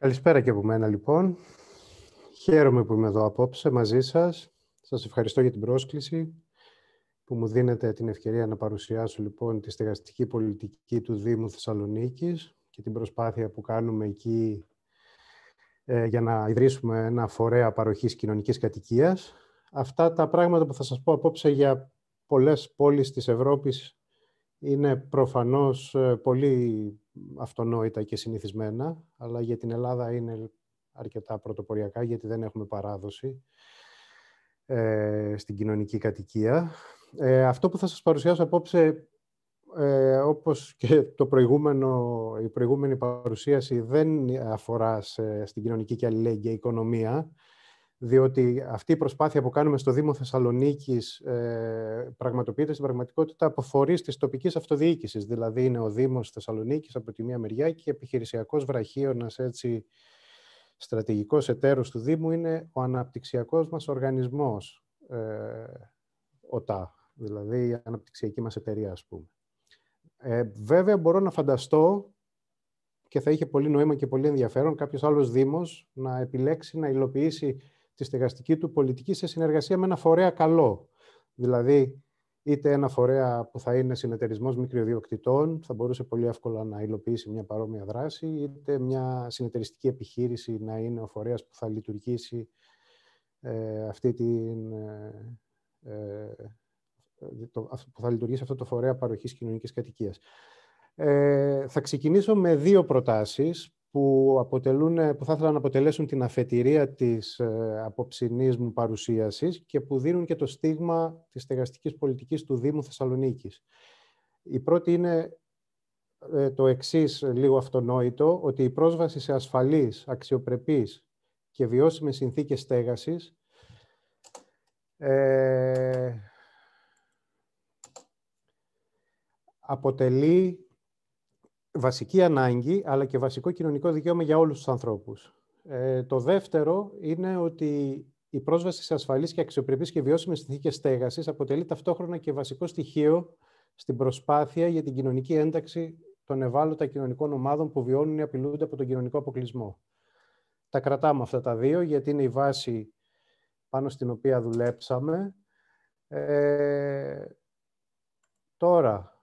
Καλησπέρα και από μένα λοιπόν. Χαίρομαι που είμαι εδώ απόψε μαζί σας. Σας ευχαριστώ για την πρόσκληση που μου δίνετε την ευκαιρία να παρουσιάσω λοιπόν τη στεγαστική πολιτική του Δήμου Θεσσαλονίκης και την προσπάθεια που κάνουμε εκεί ε, για να ιδρύσουμε ένα φορέα παροχής κοινωνικής κατοικίας. Αυτά τα πράγματα που θα σας πω απόψε για πολλές πόλεις της Ευρώπης είναι προφανώς ε, πολύ αυτονόητα και συνηθισμένα, αλλά για την Ελλάδα είναι αρκετά πρωτοποριακά, γιατί δεν έχουμε παράδοση ε, στην κοινωνική κατοικία. Ε, αυτό που θα σας παρουσιάσω απόψε, ε, όπως και το προηγούμενο, η προηγούμενη παρουσίαση, δεν αφορά στην κοινωνική και αλληλέγγυα οικονομία, διότι αυτή η προσπάθεια που κάνουμε στο Δήμο Θεσσαλονίκης ε, πραγματοποιείται στην πραγματικότητα από φορείς της τοπικής αυτοδιοίκησης. Δηλαδή είναι ο Δήμος Θεσσαλονίκης από τη μία μεριά και επιχειρησιακός βραχίωνας έτσι στρατηγικός εταίρος του Δήμου είναι ο αναπτυξιακός μας οργανισμός, ε, ΟΤΑ, δηλαδή η αναπτυξιακή μας εταιρεία, ας πούμε. Ε, βέβαια, μπορώ να φανταστώ και θα είχε πολύ νόημα και πολύ ενδιαφέρον κάποιος άλλος Δήμος να επιλέξει να υλοποιήσει τη στεγαστική του πολιτική σε συνεργασία με ένα φορέα καλό. Δηλαδή, είτε ένα φορέα που θα είναι συνεταιρισμός μικροδιοκτητών, θα μπορούσε πολύ εύκολα να υλοποιήσει μια παρόμοια δράση, είτε μια συνεταιριστική επιχείρηση να είναι ο φορέας που θα λειτουργήσει ε, αυτή την, ε, ε το, που θα λειτουργήσει αυτό το φορέα παροχής κοινωνικής κατοικίας. Ε, θα ξεκινήσω με δύο προτάσεις που, αποτελούν, που θα ήθελα να αποτελέσουν την αφετηρία της ε, απόψινής μου παρουσίασης και που δίνουν και το στίγμα της στεγαστικής πολιτικής του Δήμου Θεσσαλονίκης. Η πρώτη είναι ε, το εξής λίγο αυτονόητο, ότι η πρόσβαση σε ασφαλείς, αξιοπρεπείς και βιώσιμες συνθήκες στέγασης ε, αποτελεί βασική ανάγκη, αλλά και βασικό κοινωνικό δικαίωμα για όλους τους ανθρώπους. Ε, το δεύτερο είναι ότι η πρόσβαση σε ασφαλείς και αξιοπρεπείς και βιώσιμες συνθήκες στέγασης αποτελεί ταυτόχρονα και βασικό στοιχείο στην προσπάθεια για την κοινωνική ένταξη των ευάλωτα κοινωνικών ομάδων που βιώνουν ή απειλούνται από τον κοινωνικό αποκλεισμό. Τα κρατάμε αυτά τα δύο, γιατί είναι η βάση πάνω στην οποία δουλέψαμε. Ε, τώρα,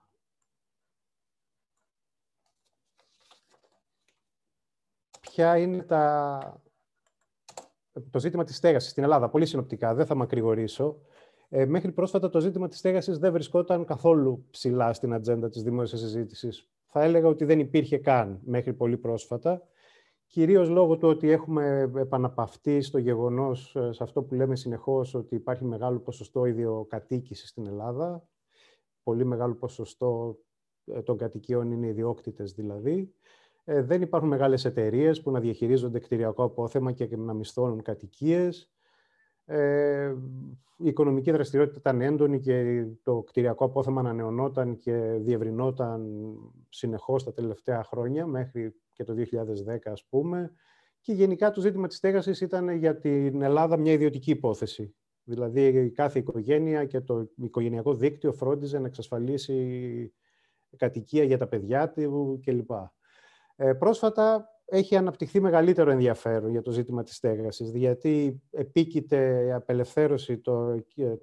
ποια είναι τα... το ζήτημα της στέγασης στην Ελλάδα. Πολύ συνοπτικά, δεν θα μακρηγορήσω. Ε, μέχρι πρόσφατα το ζήτημα της στέγασης δεν βρισκόταν καθόλου ψηλά στην ατζέντα της δημόσιας συζήτησης. Θα έλεγα ότι δεν υπήρχε καν μέχρι πολύ πρόσφατα. Κυρίως λόγω του ότι έχουμε επαναπαυτεί στο γεγονός, ε, σε αυτό που λέμε συνεχώς, ότι υπάρχει μεγάλο ποσοστό ιδιοκατοίκησης στην Ελλάδα. Πολύ μεγάλο ποσοστό ε, των κατοικίων είναι ιδιόκτητες δηλαδή. Ε, δεν υπάρχουν μεγάλες εταιρείες που να διαχειρίζονται κτηριακό απόθεμα και να μισθώνουν κατοικίες. Ε, η οικονομική δραστηριότητα ήταν έντονη και το κτηριακό απόθεμα ανανεωνόταν και διευρυνόταν συνεχώς τα τελευταία χρόνια, μέχρι και το 2010 ας πούμε. Και γενικά το ζήτημα της στέγασης ήταν για την Ελλάδα μια ιδιωτική υπόθεση. Δηλαδή κάθε οικογένεια και το οικογενειακό δίκτυο φρόντιζε να εξασφαλίσει κατοικία για τα παιδιά του κλπ. Ε, πρόσφατα έχει αναπτυχθεί μεγαλύτερο ενδιαφέρον για το ζήτημα της στέγασης, γιατί επίκειται η απελευθέρωση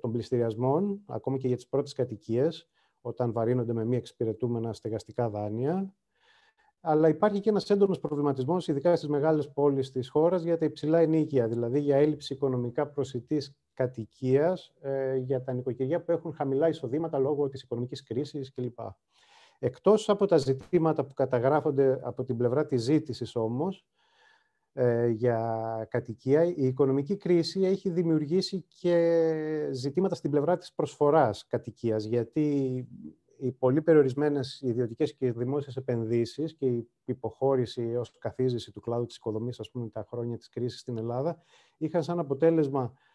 των πληστηριασμών, ακόμη και για τις πρώτες κατοικίες, όταν βαρύνονται με μη εξυπηρετούμενα στεγαστικά δάνεια. Αλλά υπάρχει και ένας έντονος προβληματισμός, ειδικά στις μεγάλες πόλεις της χώρας, για τα υψηλά ενίκεια, δηλαδή για έλλειψη οικονομικά προσιτής κατοικίας ε, για τα νοικοκυριά που έχουν χαμηλά εισοδήματα λόγω της οικονομικής κρίσης κλπ. Εκτός από τα ζητήματα που καταγράφονται από την πλευρά της ζήτησης όμως, ε, για κατοικία, η οικονομική κρίση έχει δημιουργήσει και ζητήματα στην πλευρά της προσφοράς κατοικίας, γιατί οι πολύ περιορισμένες ιδιωτικές και δημόσιες επενδύσεις και η υποχώρηση ως καθίζηση του κλάδου της οικοδομής, ας πούμε, τα χρόνια της κρίσης στην Ελλάδα, είχαν σαν αποτέλεσμα ε,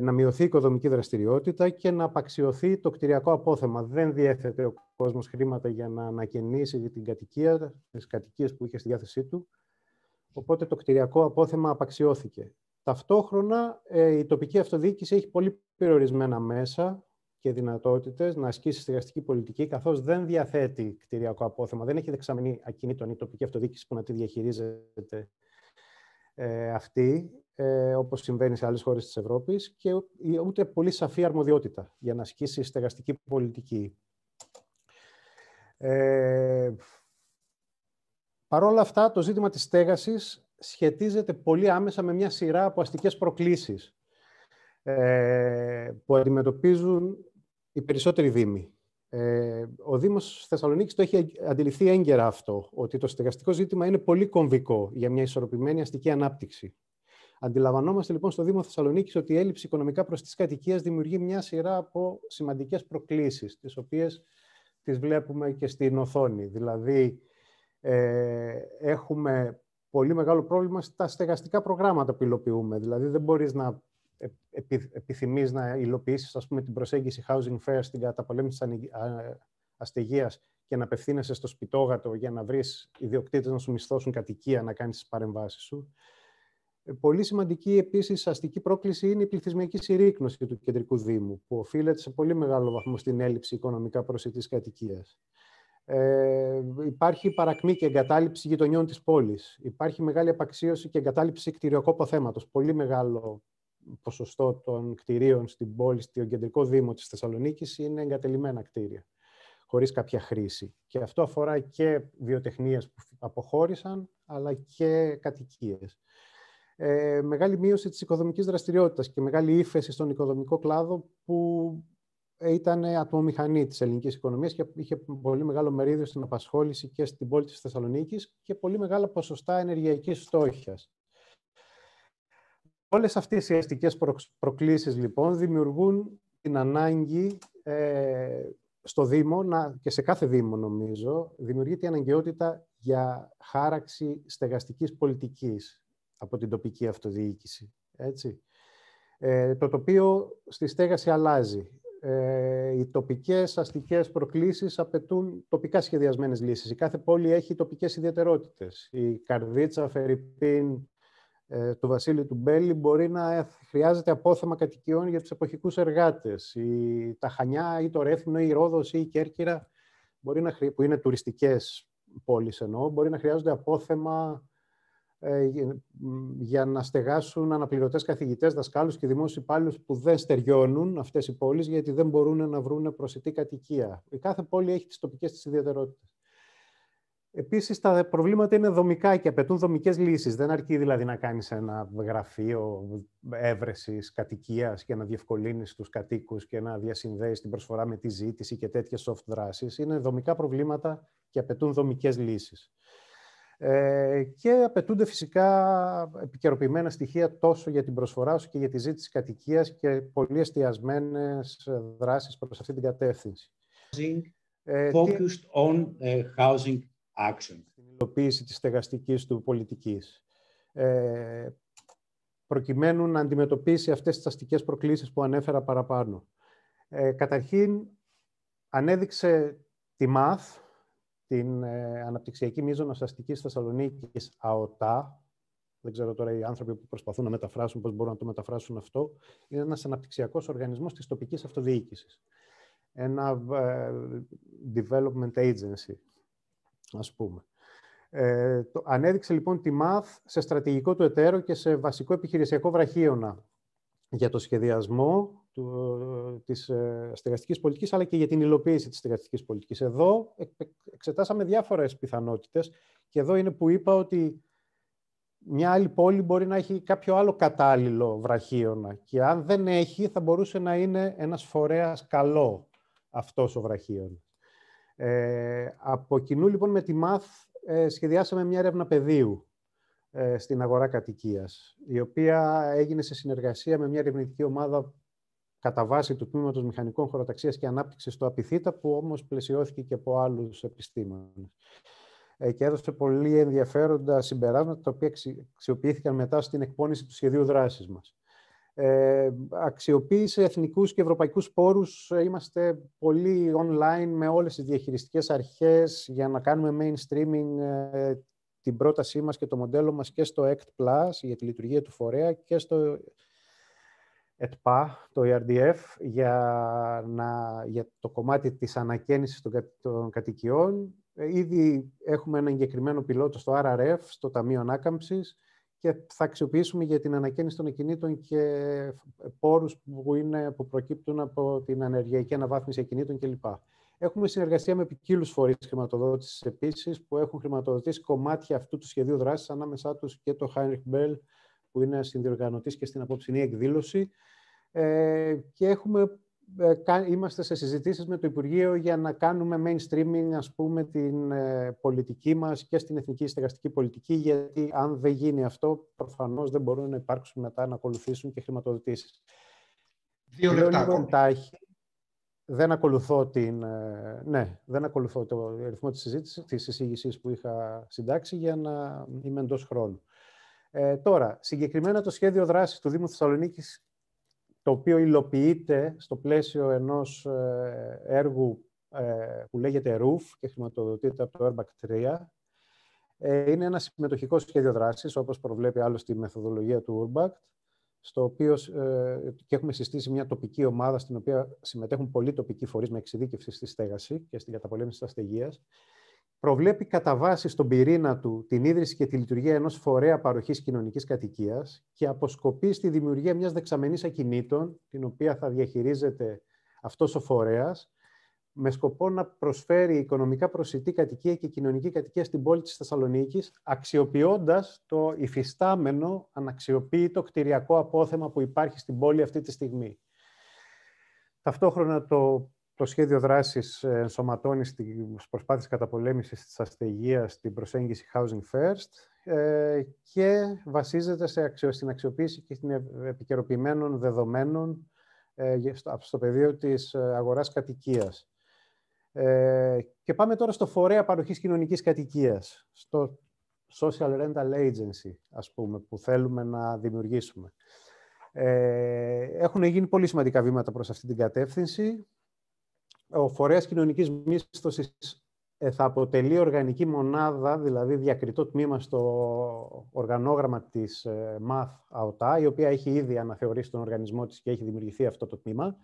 να μειωθεί η οικοδομική δραστηριότητα και να απαξιωθεί το κτηριακό απόθεμα. Δεν διέθετε ο κόσμος χρήματα για να ανακαινήσει την κατοικία, τις κατοικίες που είχε στη διάθεσή του. Οπότε το κτηριακό απόθεμα απαξιώθηκε. Ταυτόχρονα ε, η τοπική αυτοδιοίκηση έχει πολύ περιορισμένα μέσα και δυνατότητες να ασκήσει στεγαστική πολιτική, καθώς δεν διαθέτει κτηριακό απόθεμα, δεν έχει δεξαμενή ακινήτων ή τοπική αυτοδιοίκηση που να τη διαχειρίζεται ε, αυτή, ε, όπως συμβαίνει σε άλλες χώρες της Ευρώπης, και ούτε πολύ σαφή αρμοδιότητα για να ασκήσει στεγαστική πολιτική. Ε, Παρ' όλα αυτά, το ζήτημα της στέγασης σχετίζεται πολύ άμεσα με μια σειρά από αστικές προκλήσεις ε, που αντιμετωπίζουν οι περισσότεροι δήμοι. Ε, ο Δήμος Θεσσαλονίκης το έχει αντιληφθεί έγκαιρα αυτό, ότι το στεγαστικό ζήτημα είναι πολύ κομβικό για μια ισορροπημένη αστική ανάπτυξη. Αντιλαμβανόμαστε λοιπόν στο Δήμο Θεσσαλονίκης ότι η έλλειψη οικονομικά της κατοικίας δημιουργεί μια σειρά από σημαντικές προκλήσεις, τις οποίες τις βλέπουμε και στην οθόνη. Δηλαδή, ε, έχουμε πολύ μεγάλο πρόβλημα στα στεγαστικά προγράμματα που υλοποιούμε. Δηλαδή, δεν μπορείς να επιθυμείς να υλοποιήσεις ας πούμε, την προσέγγιση housing fair στην καταπολέμηση της αστεγίας και να απευθύνεσαι στο σπιτόγατο για να βρεις ιδιοκτήτες να σου μισθώσουν κατοικία, να κάνεις τις παρεμβάσεις σου. Ε, πολύ σημαντική επίσης αστική πρόκληση είναι η πληθυσμιακή συρρήκνωση του κεντρικού Δήμου, που οφείλεται σε πολύ μεγάλο βαθμό στην έλλειψη οικονομικά προσιτής κατοικίας. Ε, υπάρχει παρακμή και εγκατάλειψη γειτονιών της πόλης. Υπάρχει μεγάλη απαξίωση και εγκατάλειψη κτηριοκόπο θέματος. Πολύ μεγάλο ποσοστό των κτηρίων στην πόλη, στο κεντρικό δήμο της Θεσσαλονίκης, είναι εγκατελειμμένα κτίρια, χωρίς κάποια χρήση. Και αυτό αφορά και βιοτεχνίες που αποχώρησαν, αλλά και κατοικίες. Ε, μεγάλη μείωση της οικοδομικής δραστηριότητας και μεγάλη ύφεση στον οικοδομικό κλάδο που ήταν ατμομηχανή της ελληνικής οικονομίας και είχε πολύ μεγάλο μερίδιο στην απασχόληση και στην πόλη της Θεσσαλονίκης και πολύ μεγάλα ποσοστά ενεργειακής στόχιας. Όλες αυτές οι αστικές προκλήσεις, λοιπόν, δημιουργούν την ανάγκη ε, στο Δήμο, να, και σε κάθε Δήμο νομίζω, δημιουργείται η αναγκαιότητα για χάραξη στεγαστικής πολιτικής από την τοπική αυτοδιοίκηση. Έτσι. Ε, το τοπίο στη στέγαση αλλάζει ε, οι τοπικές αστικές προκλήσεις απαιτούν τοπικά σχεδιασμένες λύσεις. Η κάθε πόλη έχει τοπικές ιδιαιτερότητες. Η Καρδίτσα, Φερρυπίν, ε, του Βασίλη του Μπέλη μπορεί να χρειάζεται απόθεμα κατοικιών για τους εποχικούς εργάτες. Η, τα Χανιά ή το Ρέθινο ή η Ρόδος ή η Κέρκυρα, μπορεί να, που είναι τουριστικές πόλεις εννοώ, μπορεί να χρειάζονται απόθεμα ε, για να στεγάσουν αναπληρωτές καθηγητές, δασκάλους και δημόσιους υπάλληλους που δεν στεριώνουν αυτές οι πόλεις γιατί δεν μπορούν να βρουν προσιτή κατοικία. Η κάθε πόλη έχει τις τοπικές της ιδιαιτερότητες. Επίσης, τα προβλήματα είναι δομικά και απαιτούν δομικές λύσεις. Δεν αρκεί δηλαδή να κάνεις ένα γραφείο έβρεσης κατοικίας και να διευκολύνεις τους κατοίκους και να διασυνδέεις την προσφορά με τη ζήτηση και τέτοιες soft δράσεις. Είναι δομικά προβλήματα και απαιτούν δομικές λύσεις. Ε, και απαιτούνται φυσικά επικαιροποιημένα στοιχεία τόσο για την προσφορά όσο και για τη ζήτηση κατοικίας και πολύ εστιασμένες δράσεις προς αυτή την κατεύθυνση. Ε, focused on uh, housing action. Την υλοποίηση της στεγαστικής του πολιτικής. Ε, προκειμένου να αντιμετωπίσει αυτές τις αστικές προκλήσεις που ανέφερα παραπάνω. Ε, καταρχήν, ανέδειξε τη ΜΑΘ, την ε, αναπτυξιακή μείζωνας αστικής Θεσσαλονίκης ΑΟΤΑ. Δεν ξέρω τώρα οι άνθρωποι που προσπαθούν να μεταφράσουν πώς μπορούν να το μεταφράσουν αυτό. Είναι ένας αναπτυξιακός οργανισμός της τοπικής αυτοδιοίκησης. Ένα ε, development agency, ας πούμε. Ε, το, ανέδειξε λοιπόν τη ΜΑΘ σε στρατηγικό του εταίρο και σε βασικό επιχειρησιακό βραχίωνα για το σχεδιασμό του, της ε, στεγαστικής πολιτικής, αλλά και για την υλοποίηση της στεγαστικής πολιτικής. Εδώ εξετάσαμε διάφορες πιθανότητες και εδώ είναι που είπα ότι μια άλλη πόλη μπορεί να έχει κάποιο άλλο κατάλληλο βραχίωνα και αν δεν έχει θα μπορούσε να είναι ένας φορέας καλό αυτός ο βραχίων. Ε, από κοινού λοιπόν με τη ΜΑΘ ε, σχεδιάσαμε μια έρευνα πεδίου ε, στην αγορά κατοικίας, η οποία έγινε σε συνεργασία με μια ερευνητική ομάδα κατά βάση του Τμήματος Μηχανικών Χωροταξίας και Ανάπτυξης στο Απιθύτα, που όμως πλαισιώθηκε και από άλλους επιστήμονες. Ε, και έδωσε πολύ ενδιαφέροντα συμπεράσματα, τα οποία αξιοποιήθηκαν μετά στην εκπόνηση του σχεδίου δράσης μας. Ε, αξιοποίησε εθνικούς και ευρωπαϊκούς πόρους. Ε, είμαστε πολύ online με όλες τις διαχειριστικές αρχές για να κάνουμε mainstreaming ε, την πρότασή μας και το μοντέλο μας και στο ECT Plus για τη λειτουργία του φορέα και στο ΕΤΠΑ, το ERDF, για, να, για το κομμάτι της ανακαίνησης των, των κατοικιών. Ε, ήδη έχουμε ένα εγκεκριμένο πιλότο στο RRF, στο Ταμείο Ανάκαμψης, και θα αξιοποιήσουμε για την ανακαίνιση των ακινήτων και πόρους που, είναι, που προκύπτουν από την ενεργειακή αναβάθμιση ακινήτων κλπ. Έχουμε συνεργασία με ποικίλους φορείς χρηματοδότησης επίσης, που έχουν χρηματοδοτήσει κομμάτια αυτού του σχεδίου δράσης, ανάμεσά τους και το Heinrich Bell, που είναι συνδιοργανωτής και στην απόψινή εκδήλωση. Ε, και έχουμε, ε, είμαστε σε συζητήσεις με το Υπουργείο για να κάνουμε mainstreaming, ας πούμε, την ε, πολιτική μας και στην εθνική στεγαστική πολιτική, γιατί αν δεν γίνει αυτό, προφανώς δεν μπορούν να υπάρξουν μετά να ακολουθήσουν και χρηματοδοτήσεις. Δύο λεπτά δεν ακολουθώ την, ε, ναι, δεν ακολουθώ το ρυθμό της συζήτησης, της εισήγησης που είχα συντάξει για να είμαι εντός χρόνου. Ε, τώρα, συγκεκριμένα το σχέδιο δράσης του Δήμου Θεσσαλονίκης, το οποίο υλοποιείται στο πλαίσιο ενός ε, έργου ε, που λέγεται ROOF και χρηματοδοτείται από το Airback 3, είναι ένα συμμετοχικό σχέδιο δράσης, όπως προβλέπει άλλωστε η μεθοδολογία του Urbact, στο οποίο ε, και έχουμε συστήσει μια τοπική ομάδα στην οποία συμμετέχουν πολλοί τοπικοί φορείς με εξειδίκευση στη στέγαση και στην καταπολέμηση της αστεγίας. Προβλέπει κατά βάση στον πυρήνα του την ίδρυση και τη λειτουργία ενός φορέα παροχής κοινωνικής κατοικίας και αποσκοπεί στη δημιουργία μιας δεξαμενής ακινήτων, την οποία θα διαχειρίζεται αυτός ο φορέας, με σκοπό να προσφέρει οικονομικά προσιτή κατοικία και κοινωνική κατοικία στην πόλη της Θεσσαλονίκης, αξιοποιώντας το υφιστάμενο αναξιοποίητο κτηριακό απόθεμα που υπάρχει στην πόλη αυτή τη στιγμή. Ταυτόχρονα το, το σχέδιο δράσης ενσωματώνει στις προσπάθειες καταπολέμησης της αστεγίας στην προσέγγιση Housing First ε, και βασίζεται σε αξιο, στην αξιοποίηση και στην επικαιροποιημένων δεδομένων ε, στο πεδίο της αγοράς κατοικίας. Ε, και πάμε τώρα στο φορέα παροχής κοινωνικής κατοικίας, στο Social Rental Agency, ας πούμε, που θέλουμε να δημιουργήσουμε. Ε, έχουν γίνει πολύ σημαντικά βήματα προς αυτή την κατεύθυνση. Ο φορέας κοινωνικής μίσθωσης ε, θα αποτελεί οργανική μονάδα, δηλαδή διακριτό τμήμα στο οργανόγραμμα της ε, ΜΑΘ ΑΟΤΑ, η οποία έχει ήδη αναθεωρήσει τον οργανισμό της και έχει δημιουργηθεί αυτό το τμήμα.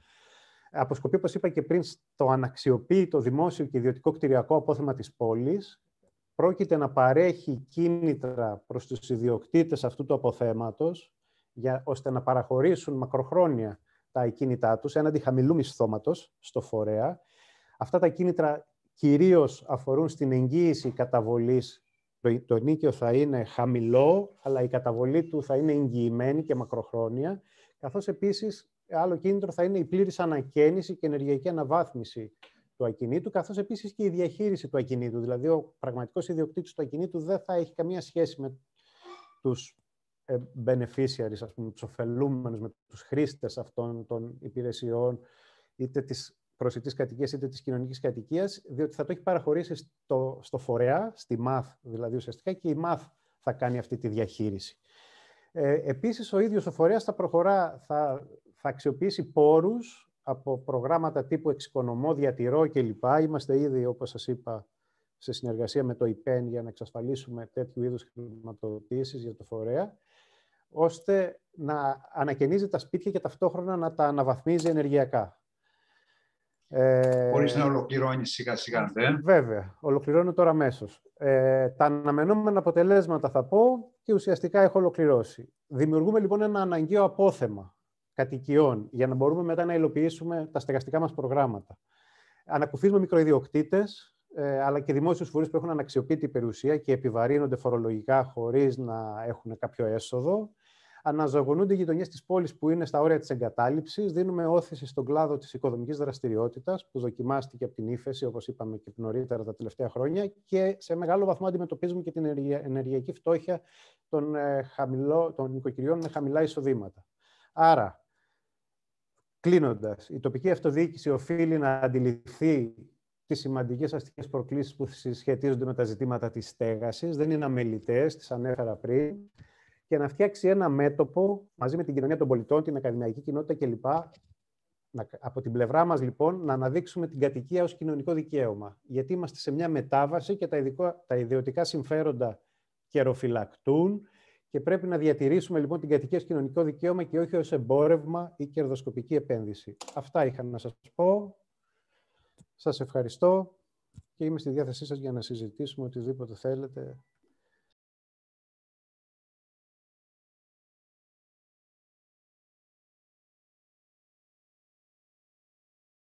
Αποσκοπεί, όπως είπα και πριν, στο αναξιοποίητο δημόσιο και ιδιωτικό κτηριακό απόθεμα της πόλης, πρόκειται να παρέχει κίνητρα προς τους ιδιοκτήτες αυτού του αποθέματος, για, ώστε να παραχωρήσουν μακροχρόνια τα ακίνητά τους έναντι χαμηλού μισθώματος στο φορέα. Αυτά τα κίνητρα κυρίως αφορούν στην εγγύηση καταβολής. Το, το νίκιο θα είναι χαμηλό, αλλά η καταβολή του θα είναι εγγυημένη και μακροχρόνια, καθώς επίσης άλλο κίνητρο θα είναι η πλήρης ανακαίνιση και ενεργειακή αναβάθμιση του ακινήτου, καθώς επίσης και η διαχείριση του ακινήτου. Δηλαδή, ο πραγματικός ιδιοκτήτης του ακινήτου δεν θα έχει καμία σχέση με τους ε, beneficiaries, ας πούμε, τους ωφελούμενους, με τους χρήστες αυτών των υπηρεσιών, είτε της προσιτής κατοικίας είτε της κοινωνικής κατοικίας, διότι θα το έχει παραχωρήσει στο, στο φορέα, στη ΜΑΘ δηλαδή ουσιαστικά, και η ΜΑΘ θα κάνει αυτή τη διαχείριση. Ε, επίσης, ο ίδιος ο φορέας θα προχωρά, θα θα αξιοποιήσει πόρους από προγράμματα τύπου εξοικονομώ, διατηρώ κλπ. Είμαστε ήδη, όπως σας είπα, σε συνεργασία με το ΙΠΕΝ για να εξασφαλίσουμε τέτοιου είδους χρηματοδοτήσεις για το φορέα, ώστε να ανακαινίζει τα σπίτια και ταυτόχρονα να τα αναβαθμίζει ενεργειακά. Ε, Χωρίς να ολοκληρώνει σιγά σιγά, δεν. Βέβαια, ολοκληρώνω τώρα αμέσως. Ε, τα αναμενόμενα αποτελέσματα θα πω και ουσιαστικά έχω ολοκληρώσει. Δημιουργούμε λοιπόν ένα αναγκαίο απόθεμα κατοικιών, για να μπορούμε μετά να υλοποιήσουμε τα στεγαστικά μας προγράμματα. Ανακουφίζουμε μικροϊδιοκτήτες, ε, αλλά και δημόσιους φορείς που έχουν αναξιοποιητή περιουσία και επιβαρύνονται φορολογικά χωρίς να έχουν κάποιο έσοδο. Αναζωογονούνται οι γειτονιές της πόλης που είναι στα όρια της εγκατάλειψης. Δίνουμε όθηση στον κλάδο της οικοδομικής δραστηριότητας, που δοκιμάστηκε από την ύφεση, όπως είπαμε και νωρίτερα τα τελευταία χρόνια, και σε μεγάλο βαθμό αντιμετωπίζουμε και την ενεργειακή φτώχεια των, ε, χαμηλό, των νοικοκυριών με χαμηλά εισοδήματα. Άρα, Κλείνοντας, η τοπική αυτοδιοίκηση οφείλει να αντιληφθεί τις σημαντικές αστικές προκλήσεις που σχετίζονται με τα ζητήματα της στέγασης. Δεν είναι αμελητές, τις ανέφερα πριν. Και να φτιάξει ένα μέτωπο μαζί με την κοινωνία των πολιτών, την ακαδημαϊκή κοινότητα κλπ. Από την πλευρά μας, λοιπόν, να αναδείξουμε την κατοικία ως κοινωνικό δικαίωμα. Γιατί είμαστε σε μια μετάβαση και τα, ειδικό, τα ιδιωτικά συμφέροντα καιροφυλακτούν Και πρέπει να διατηρήσουμε λοιπόν την κατοικία κοινωνικό δικαίωμα και όχι ως εμπόρευμα ή κερδοσκοπική επένδυση. Αυτά είχα να σας πω. Σας ευχαριστώ και είμαι στη διάθεσή σας για να συζητήσουμε οτιδήποτε θέλετε